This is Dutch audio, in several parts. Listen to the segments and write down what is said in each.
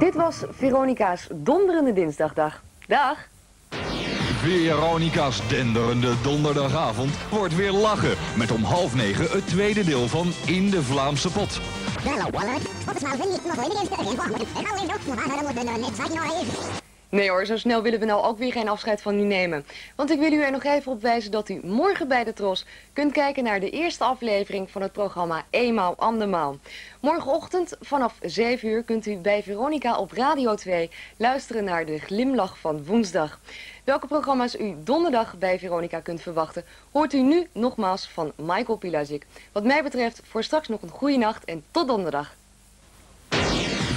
Dit was Veronica's donderende dinsdagdag. Dag! Veronica's denderende donderdagavond wordt weer lachen met om half negen het tweede deel van In de Vlaamse Pot. Nee hoor, zo snel willen we nou ook weer geen afscheid van u nemen. Want ik wil u er nog even op wijzen dat u morgen bij de Tros kunt kijken naar de eerste aflevering van het programma Eenmaal Andermaal. Morgenochtend vanaf 7 uur kunt u bij Veronica op Radio 2 luisteren naar de glimlach van woensdag. Welke programma's u donderdag bij Veronica kunt verwachten, hoort u nu nogmaals van Michael Pilazic. Wat mij betreft voor straks nog een goede nacht en tot donderdag.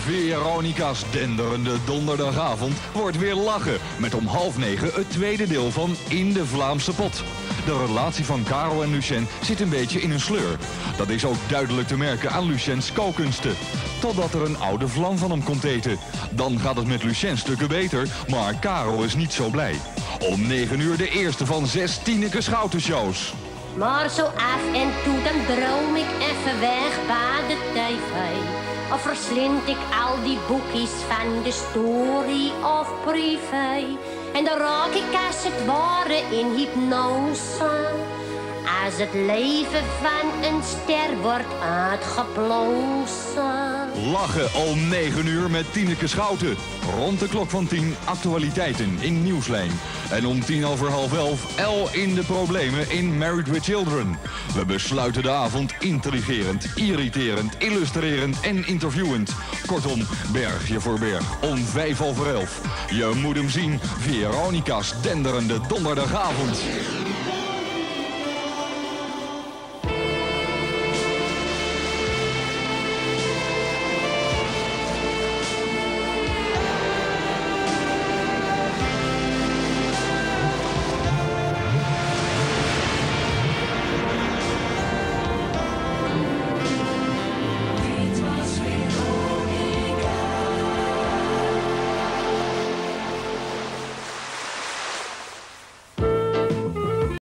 Veronica's denderende donderdagavond wordt weer lachen met om half negen het tweede deel van In de Vlaamse Pot. De relatie van Karel en Lucien zit een beetje in een sleur. Dat is ook duidelijk te merken aan Luciens kookkunsten. Totdat er een oude vlam van hem komt eten. Dan gaat het met Lucien stukken beter, maar Karel is niet zo blij. Om 9 uur de eerste van zes Tineke Schouten shows. Maar zo af en toe dan droom ik even weg bij de tv. Of verslind ik al die boekjes van de story of privé. En dan raak ik als het ware in hypnose. Als het leven van een ster wordt uitgeplozen. Lachen om 9 uur met Tineke Schouten. Rond de klok van 10 actualiteiten in Nieuwslijn. En om tien over half elf L in de problemen in Married with Children. We besluiten de avond intrigerend, irriterend, illustrerend en interviewend. Kortom, bergje voor berg. Om vijf over elf. Je moet hem zien. Veronica's denderende donderdagavond.